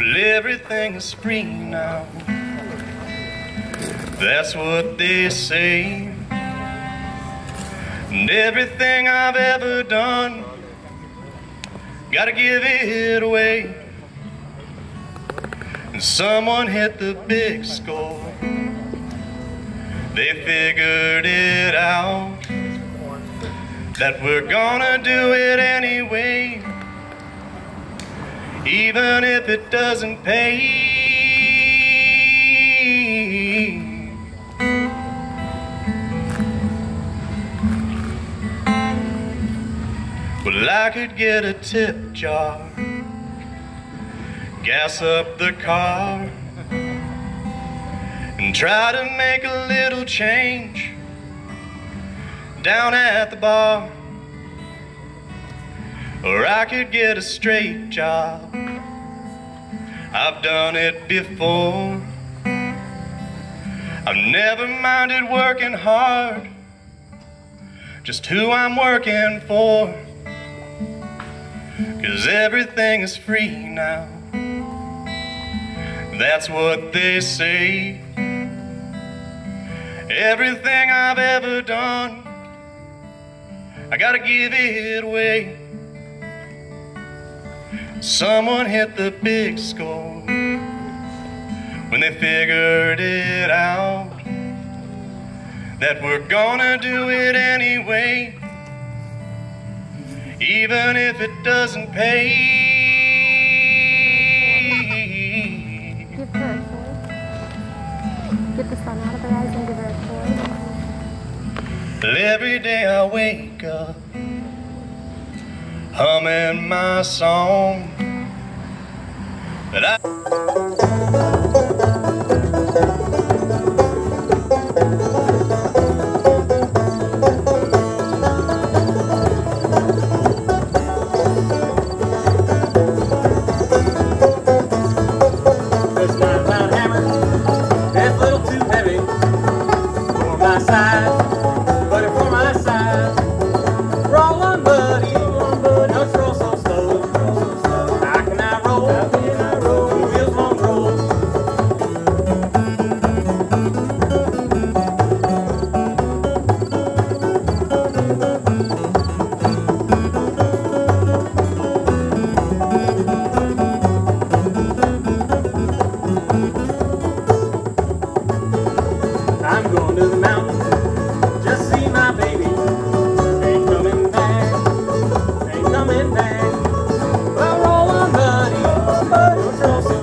Well, everything is free now. That's what they say. And everything I've ever done, gotta give it away. And someone hit the big score. They figured it out that we're gonna do it anyway even if it doesn't pay. Well, I could get a tip jar, gas up the car, and try to make a little change down at the bar. Or I could get a straight job. I've done it before. I've never minded working hard, just who I'm working for. Cause everything is free now. That's what they say. Everything I've ever done, I gotta give it away. Someone hit the big score when they figured it out that we're gonna do it anyway, even if it doesn't pay. Get out of her eyes and give her a toy. Every day I wake up humming my song. Rose.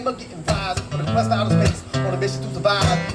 aim of getting wise. From the quest of space, on a mission to survive.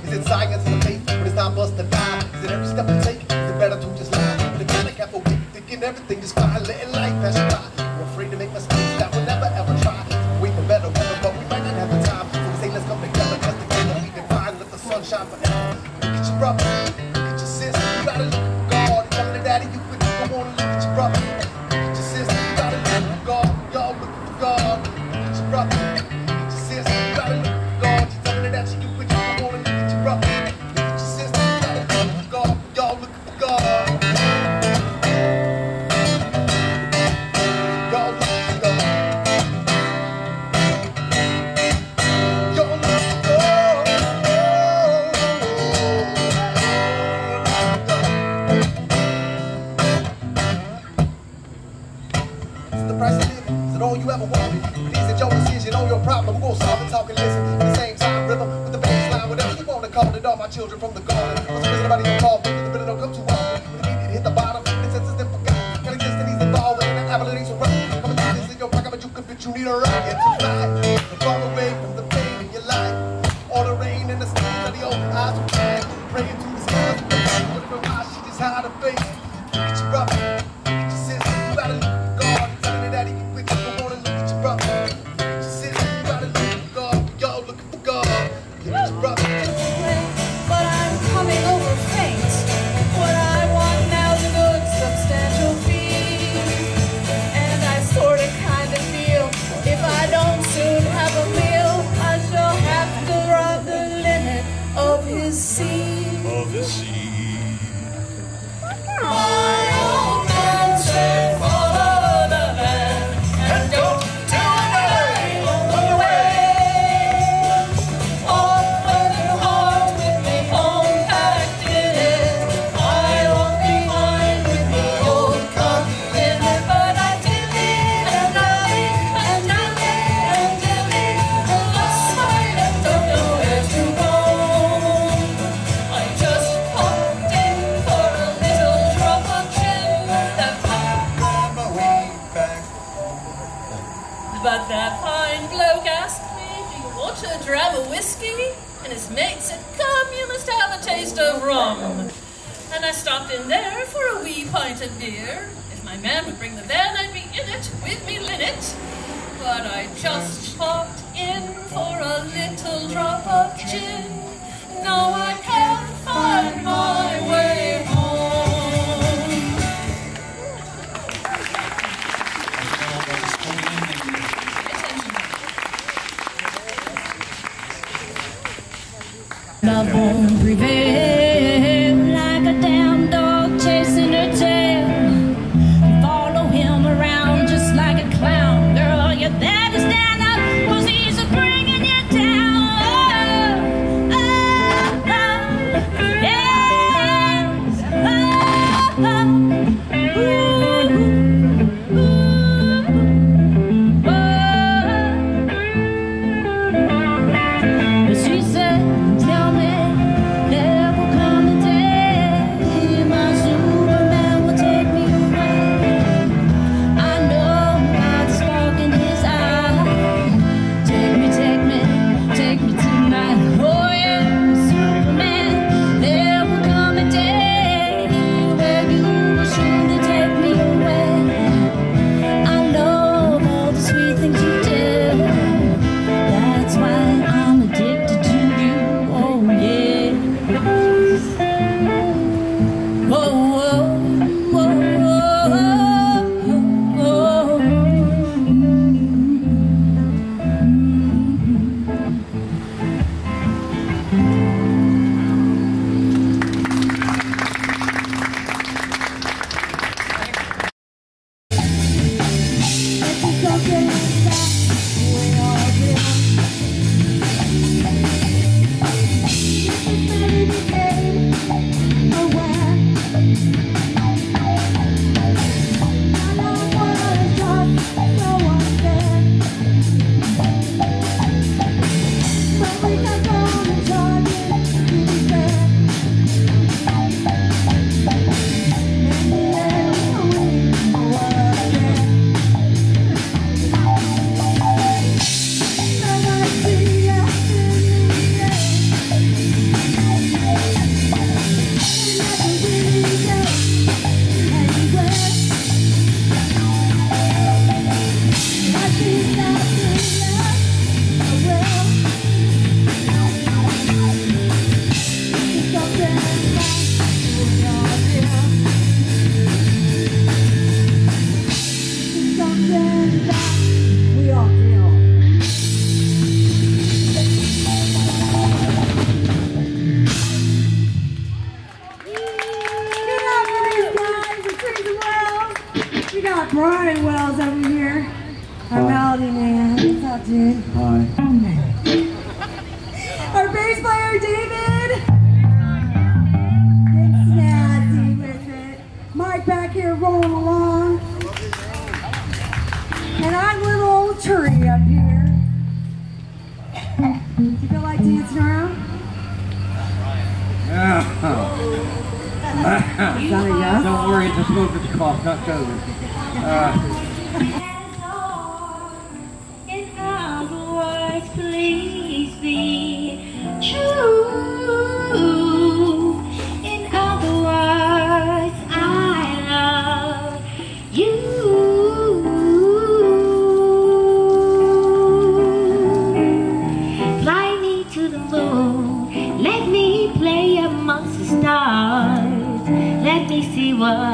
Love won't prevail Do you feel like dancing around? Yeah. yes? Don't worry, it's a smoke it's a cough, not COVID. Uh. Please be true.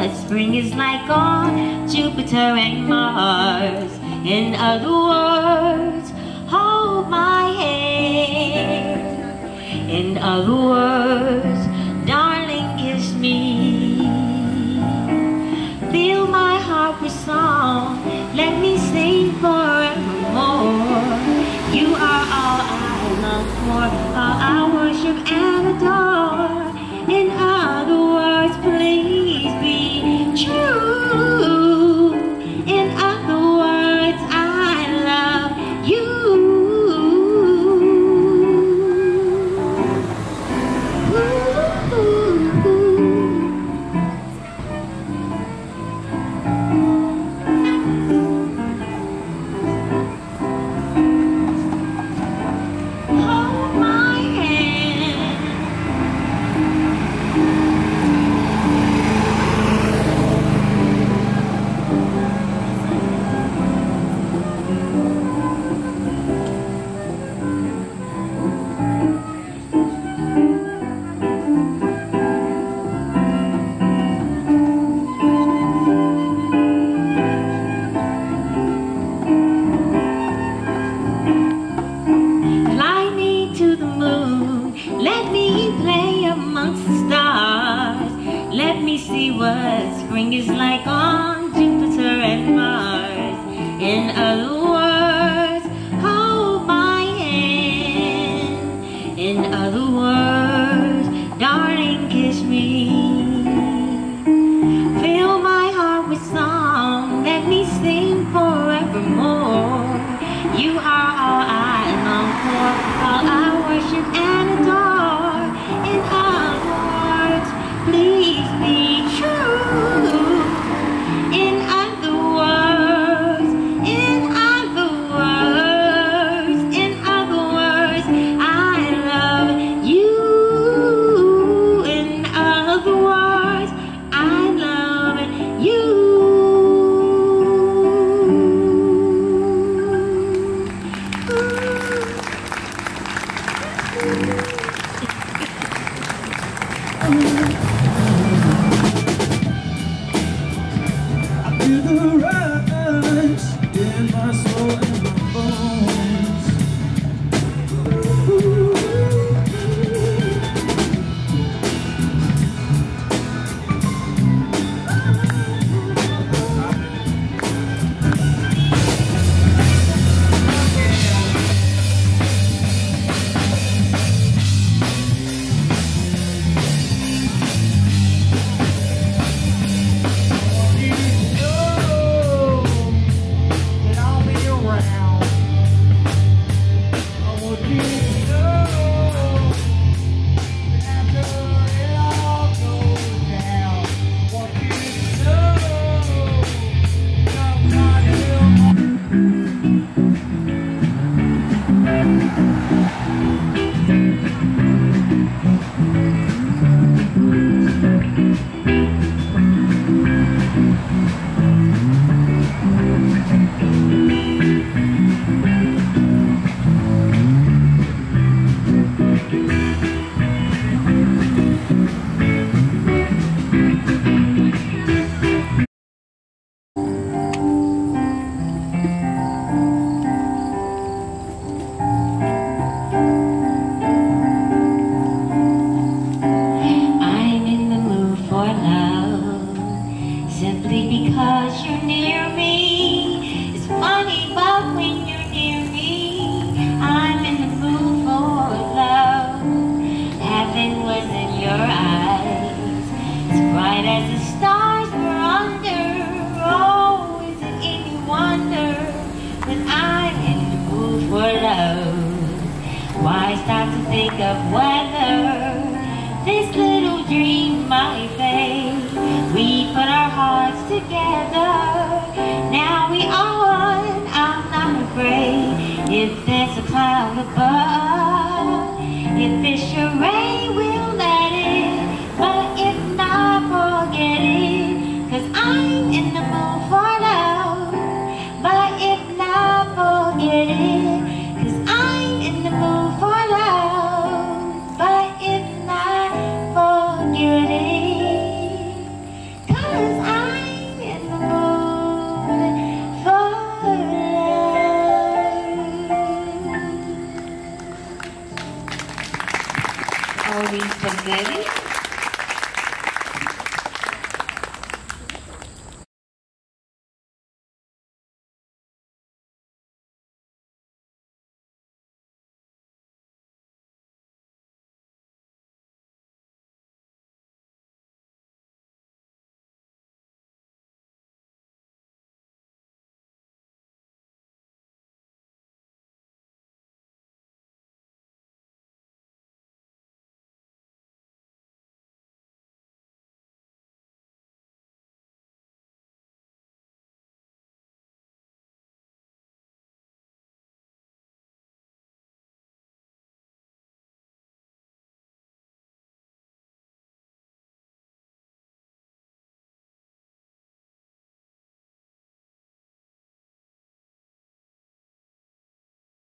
spring is like on Jupiter and Mars. In other words, hold my hand. In other words, if it's rain, we'll let